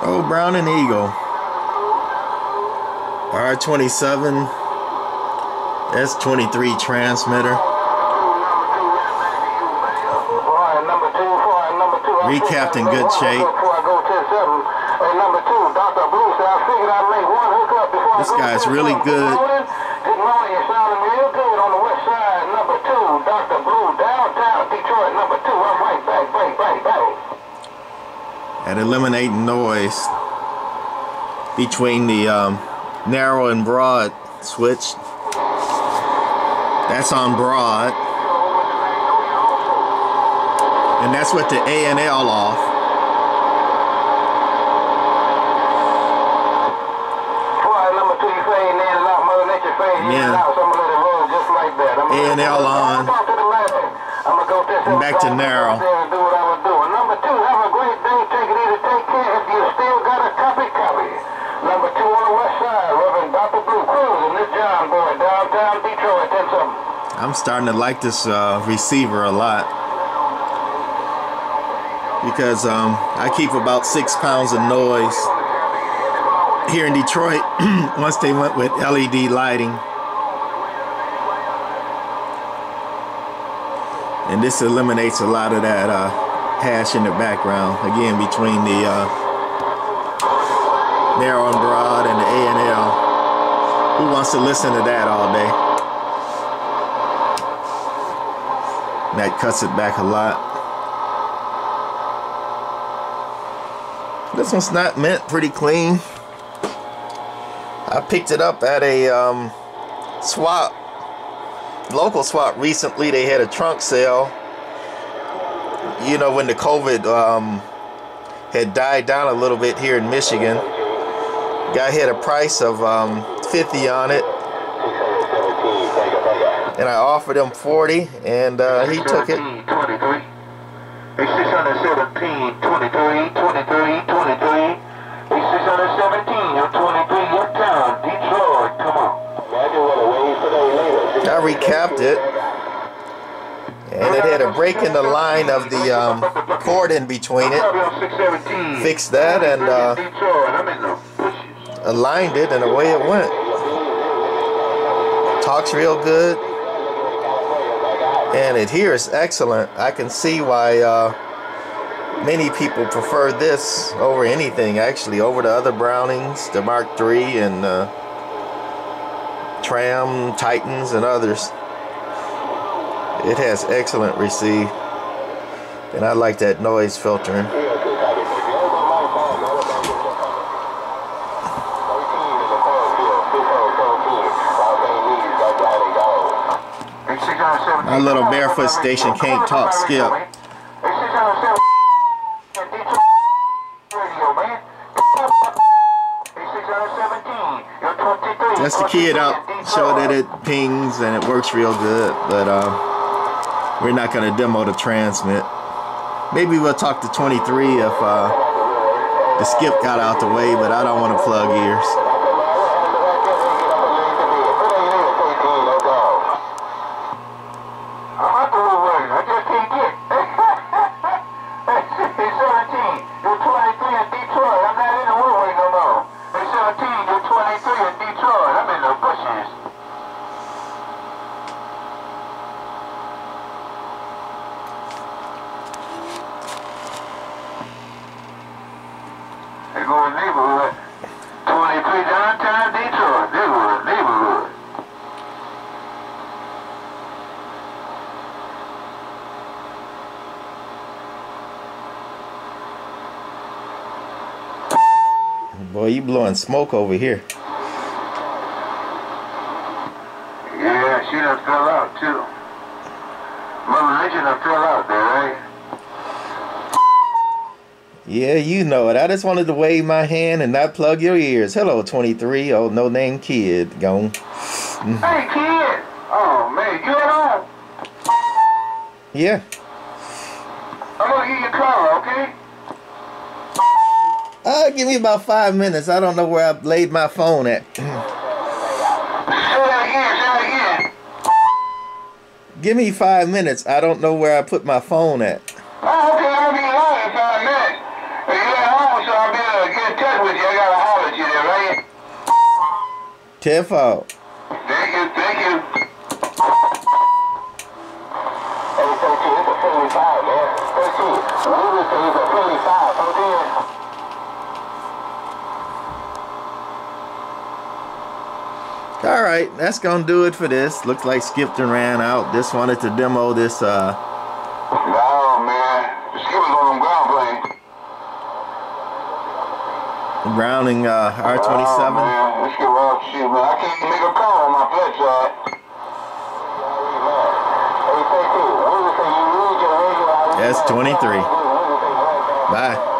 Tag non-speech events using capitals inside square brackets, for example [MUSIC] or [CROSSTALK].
Oh, Browning Eagle. R27 S23 transmitter. Recapped in good shape. This guy's really good. Good morning, sounding real good on the west side. Number two, Dr. Blue, downtown Detroit. Number two, I'm right back, back, back, back. At eliminating noise between the um, narrow and broad switch. That's on broad. And that's with the ANL off. Quiet number two, you fading in and out, Mother Nature fading in Yeah. and out, so I'm gonna let it roll just like that. I'm gonna- ANL on. Talk to the man. I'm gonna go test And back to everything narrow. out there and do what I was doing. Number two, have a great day. Take it easy. Take care. If you still got a copy, copy. Number two on the west side, Reverend Dr. Blue cruising this John boy downtown Detroit. Ten something. I'm starting to like this uh, receiver a lot because um, I keep about six pounds of noise here in Detroit [CLEARS THROAT] once they went with LED lighting. And this eliminates a lot of that uh, hash in the background. Again, between the uh, narrow and broad and the A and L. Who wants to listen to that all day? That cuts it back a lot. This one's not mint, pretty clean. I picked it up at a um, swap, local swap recently. They had a trunk sale. You know, when the COVID um, had died down a little bit here in Michigan. Guy had a price of um, 50 on it. And I offered him 40 and uh, he took it. 23. It's 617, 23, 23, 23. It's 617, you're 23, you're town, Detroit, come on. I recapped it. And it had a break in the line of the um, cord in between it. Fixed that and uh, Detroit, I'm in the bushes. aligned it and away it went. Talks real good. And it here is excellent. I can see why uh, many people prefer this over anything actually, over the other Brownings, the Mark III and uh, Tram, Titans and others. It has excellent receive. And I like that noise filtering. My little barefoot station can't talk, Skip. That's to key it up, show that it pings and it works real good, but uh, we're not going to demo the transmit. Maybe we'll talk to 23 if uh, the skip got out the way, but I don't want to plug ears. I'm not the little word. I just can't get. He's 17. You're 23 in Detroit. I'm not in the woodwork no more. He's 17. You're 23 in Detroit. I'm in the bushes. They go in neighborhood. 23 downtown Detroit. Neighborhood, neighborhood. Boy, you blowing smoke over here. Yeah, she done fell out too. Mother Nature done fell out there, right? Yeah, you know it. I just wanted to wave my hand and not plug your ears. Hello, 23, old no name kid. Gone. Hey, kid! Oh, man, you at home? Yeah. I'm gonna get your car, okay? Uh, give me about five minutes. I don't know where I laid my phone at. [CLEARS THROAT] Say that again, say that again. give me five minutes. I don't know where I put my phone at. in touch with you. I gotta holler at you there, right? Out. Thank you, thank you. All right, that's gonna do it for this. Looks like Skipton ran out. Just wanted to demo this. Uh, Browning uh, Oh, R27. man. This oh, shit, man. I can't even make a call on my flat side. Hey, 13, Louis says you read your radio. That's 23. Bye.